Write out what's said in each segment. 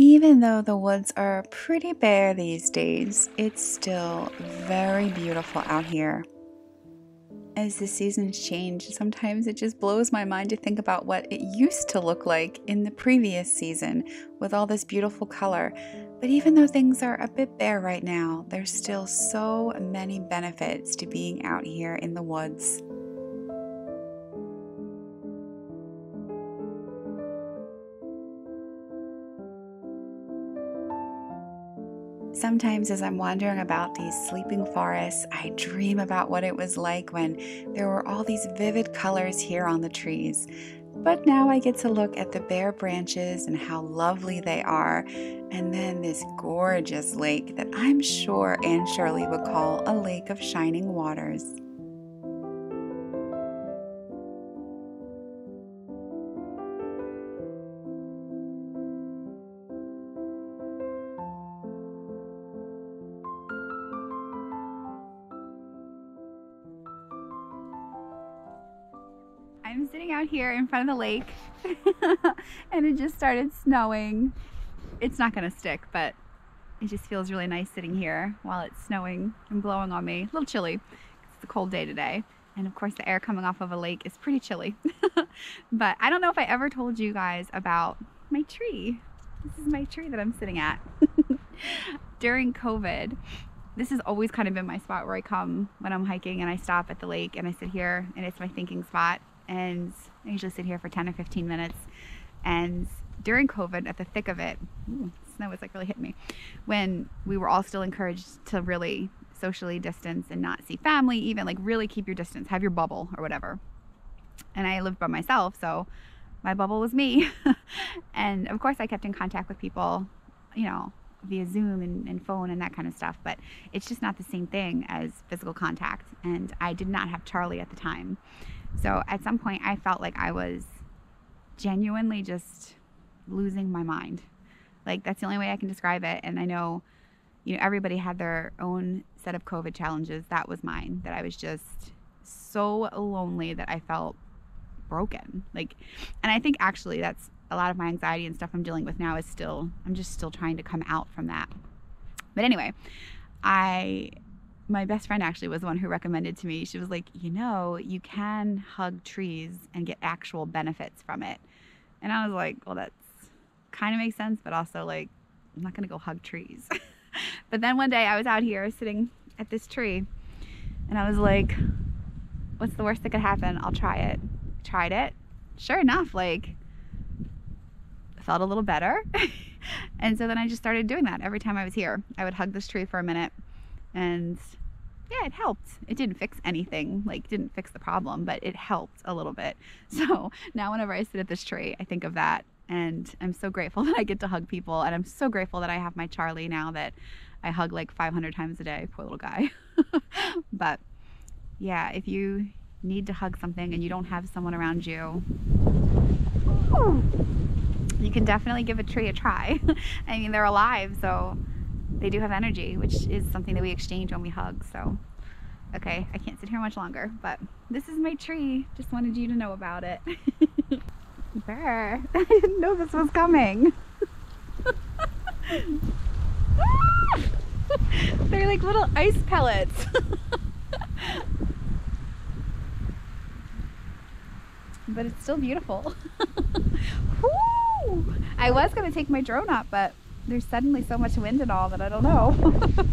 Even though the woods are pretty bare these days, it's still very beautiful out here. As the seasons change, sometimes it just blows my mind to think about what it used to look like in the previous season with all this beautiful color. But even though things are a bit bare right now, there's still so many benefits to being out here in the woods. Sometimes, as I'm wandering about these sleeping forests, I dream about what it was like when there were all these vivid colors here on the trees. But now I get to look at the bare branches and how lovely they are, and then this gorgeous lake that I'm sure Anne Shirley would call a lake of shining waters. I'm sitting out here in front of the lake and it just started snowing. It's not gonna stick, but it just feels really nice sitting here while it's snowing and blowing on me. A little chilly. It's a cold day today. And of course the air coming off of a lake is pretty chilly. but I don't know if I ever told you guys about my tree. This is my tree that I'm sitting at. During COVID, this has always kind of been my spot where I come when I'm hiking and I stop at the lake and I sit here and it's my thinking spot and I usually sit here for 10 or 15 minutes. And during COVID, at the thick of it, ooh, snow was like really hitting me, when we were all still encouraged to really socially distance and not see family, even like really keep your distance, have your bubble or whatever. And I lived by myself, so my bubble was me. and of course, I kept in contact with people, you know, via Zoom and, and, phone and that kind of stuff, but it's just not the same thing as physical contact. And I did not have Charlie at the time. So at some point, I felt like I was genuinely just losing my mind. Like that's the only way I can describe it. And I know, you know, everybody had their own set of COVID challenges. That was mine. That I was just so lonely that I felt broken. Like, and I think actually that's a lot of my anxiety and stuff I'm dealing with now is still, I'm just still trying to come out from that. But anyway, I my best friend actually was the one who recommended to me. She was like, you know, you can hug trees and get actual benefits from it. And I was like, well, that's kind of makes sense, but also like, I'm not gonna go hug trees. but then one day I was out here sitting at this tree and I was like, what's the worst that could happen? I'll try it. Tried it. Sure enough, like, felt a little better. and so then I just started doing that every time I was here. I would hug this tree for a minute and yeah, it helped. It didn't fix anything, like didn't fix the problem, but it helped a little bit. So now whenever I sit at this tree, I think of that and I'm so grateful that I get to hug people and I'm so grateful that I have my Charlie now that I hug like 500 times a day, poor little guy. but yeah, if you need to hug something and you don't have someone around you, you can definitely give a tree a try. I mean, they're alive, so they do have energy, which is something that we exchange when we hug. So, okay, I can't sit here much longer, but this is my tree. Just wanted you to know about it. Brr, I didn't know this was coming. They're like little ice pellets. but it's still beautiful. I was gonna take my drone up, but there's suddenly so much wind and all that I don't know.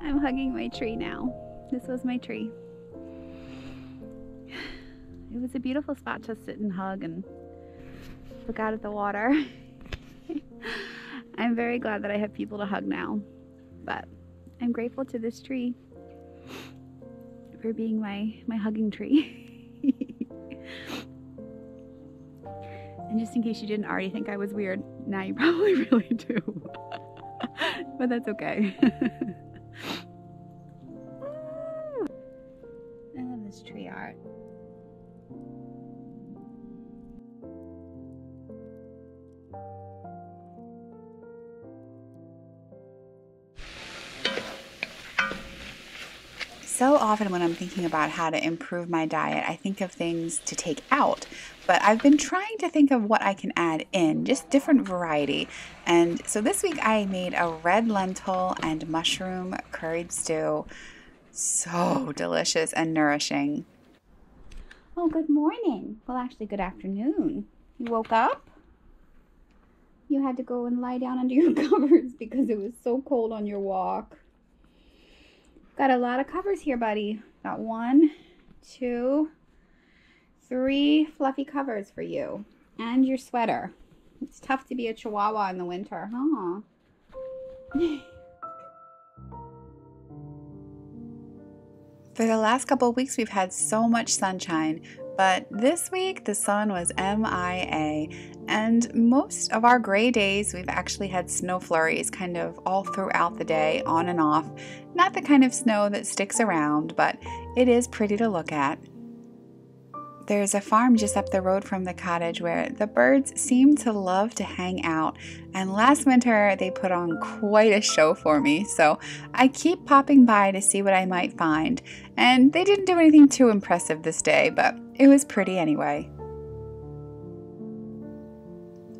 I'm hugging my tree now. This was my tree. It was a beautiful spot to sit and hug and look out at the water. I'm very glad that I have people to hug now, but I'm grateful to this tree for being my, my hugging tree. and just in case you didn't already think I was weird, now you probably really do. but that's okay. So often when I'm thinking about how to improve my diet, I think of things to take out. But I've been trying to think of what I can add in, just different variety. And so this week I made a red lentil and mushroom curried stew. So delicious and nourishing. Oh, good morning. Well, actually, good afternoon. You woke up? You had to go and lie down under your covers because it was so cold on your walk. Got a lot of covers here, buddy. Got one, two, three fluffy covers for you. And your sweater. It's tough to be a chihuahua in the winter, huh? For the last couple of weeks, we've had so much sunshine, but this week the sun was MIA, and most of our gray days we've actually had snow flurries kind of all throughout the day, on and off. Not the kind of snow that sticks around, but it is pretty to look at. There's a farm just up the road from the cottage where the birds seem to love to hang out, and last winter they put on quite a show for me, so I keep popping by to see what I might find. And they didn't do anything too impressive this day, but it was pretty anyway.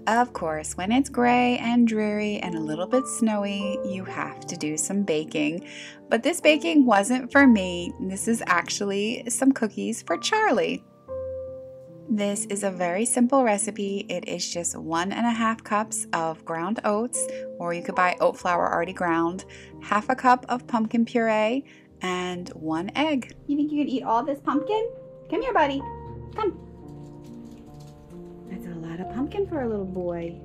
Of course, when it's gray and dreary and a little bit snowy, you have to do some baking. But this baking wasn't for me. This is actually some cookies for Charlie. This is a very simple recipe. It is just one and a half cups of ground oats, or you could buy oat flour already ground, half a cup of pumpkin puree, and one egg. You think you could eat all this pumpkin? Come here, buddy. Come. That's a lot of pumpkin for a little boy.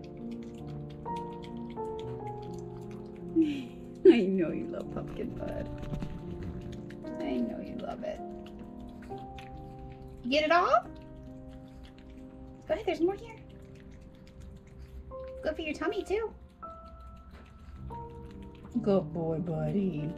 I know you love pumpkin, bud. I know you love it. You get it all? Go ahead, there's more here. Good for your tummy too. Good boy, buddy.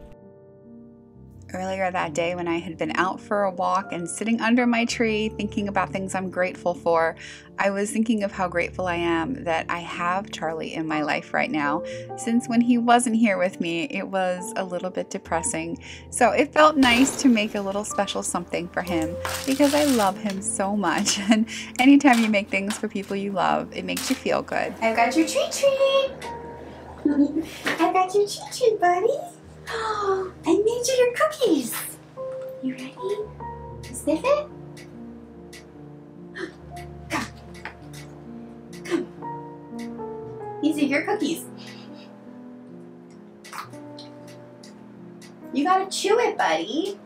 Earlier that day, when I had been out for a walk and sitting under my tree thinking about things I'm grateful for, I was thinking of how grateful I am that I have Charlie in my life right now. Since when he wasn't here with me, it was a little bit depressing. So it felt nice to make a little special something for him because I love him so much. And anytime you make things for people you love, it makes you feel good. I've got your treat treat. I've got your treat treat, buddy. Oh, I made you your cookies. You ready? Sniff it? Come. Come. These are your cookies. You gotta chew it, buddy.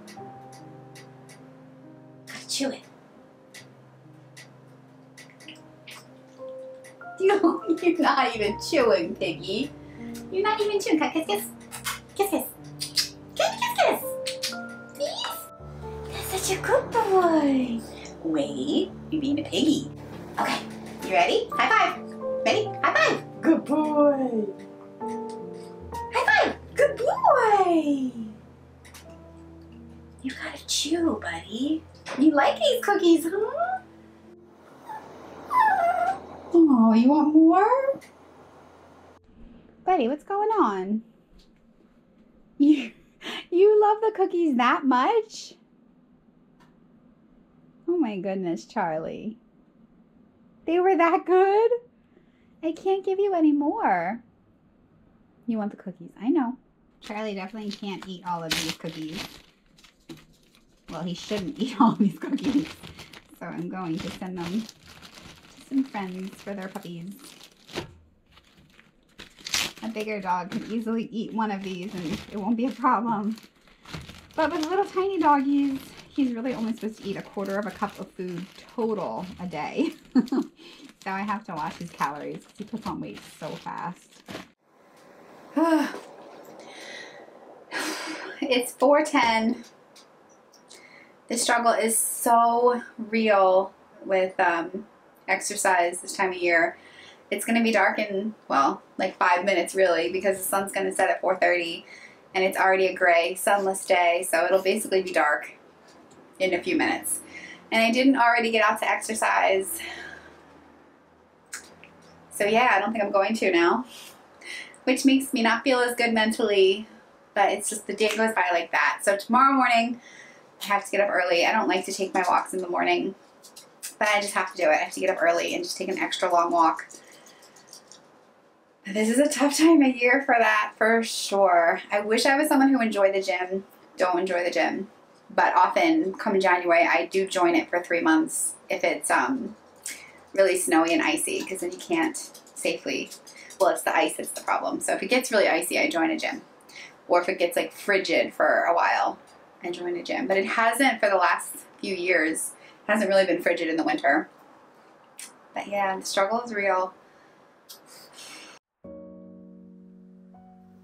Gotta chew it. You're not even chewing, Piggy. You're not even chewing. Kiss, kiss. Kiss, kiss. Kiss, kiss, kiss. Please. That's such a good boy. Wait, you're being a piggy. Okay, you ready? High five. Ready? High five. Good boy. High five. Good boy. You gotta chew, buddy. You like these cookies, huh? Oh, you want more? Buddy, what's going on? You, you love the cookies that much? Oh my goodness, Charlie. They were that good? I can't give you any more. You want the cookies? I know. Charlie definitely can't eat all of these cookies. Well, he shouldn't eat all of these cookies. So I'm going to send them to some friends for their puppies. A bigger dog can easily eat one of these and it won't be a problem. But with little tiny doggies, he's really only supposed to eat a quarter of a cup of food total a day. so I have to watch his calories because he puts on weight so fast. it's 410. The struggle is so real with um, exercise this time of year it's going to be dark in, well, like five minutes really because the sun's going to set at 4.30 and it's already a gray, sunless day, so it'll basically be dark in a few minutes. And I didn't already get out to exercise. So yeah, I don't think I'm going to now. Which makes me not feel as good mentally but it's just the day goes by like that. So tomorrow morning, I have to get up early. I don't like to take my walks in the morning, but I just have to do it. I have to get up early and just take an extra long walk. This is a tough time of year for that, for sure. I wish I was someone who enjoyed the gym. Don't enjoy the gym. But often, come January, I do join it for three months if it's um, really snowy and icy, because then you can't safely. Well, it's the ice that's the problem. So if it gets really icy, I join a gym. Or if it gets like frigid for a while, I join a gym. But it hasn't for the last few years. It hasn't really been frigid in the winter. But yeah, the struggle is real.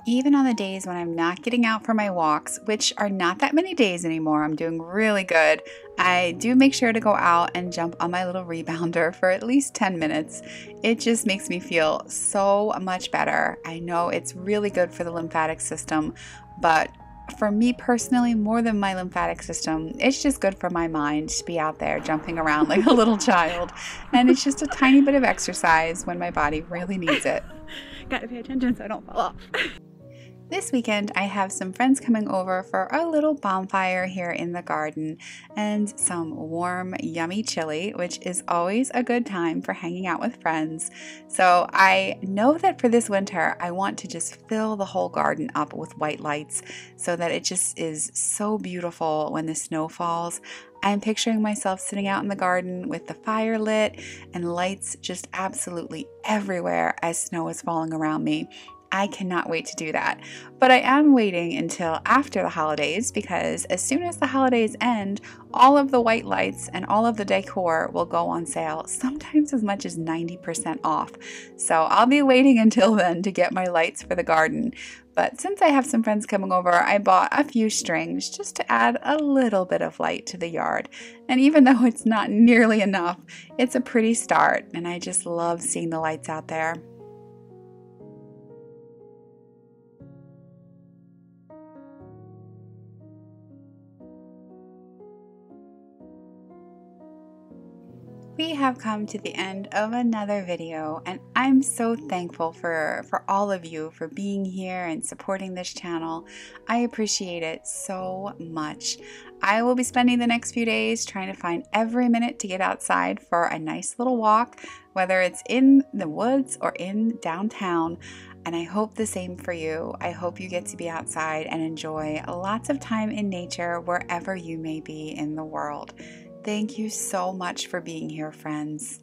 Even on the days when I'm not getting out for my walks, which are not that many days anymore, I'm doing really good. I do make sure to go out and jump on my little rebounder for at least 10 minutes. It just makes me feel so much better. I know it's really good for the lymphatic system, but for me personally, more than my lymphatic system, it's just good for my mind to be out there jumping around like a little child. And it's just a tiny bit of exercise when my body really needs it. Gotta pay attention so I don't fall off. This weekend, I have some friends coming over for a little bonfire here in the garden and some warm, yummy chili, which is always a good time for hanging out with friends. So, I know that for this winter, I want to just fill the whole garden up with white lights so that it just is so beautiful when the snow falls. I'm picturing myself sitting out in the garden with the fire lit and lights just absolutely everywhere as snow is falling around me. I cannot wait to do that. But I am waiting until after the holidays because as soon as the holidays end, all of the white lights and all of the decor will go on sale, sometimes as much as 90% off. So I'll be waiting until then to get my lights for the garden. But since I have some friends coming over, I bought a few strings just to add a little bit of light to the yard. And even though it's not nearly enough, it's a pretty start, and I just love seeing the lights out there. We have come to the end of another video and I'm so thankful for for all of you for being here and supporting this channel. I appreciate it so much. I will be spending the next few days trying to find every minute to get outside for a nice little walk, whether it's in the woods or in downtown. And I hope the same for you. I hope you get to be outside and enjoy lots of time in nature wherever you may be in the world. Thank you so much for being here, friends.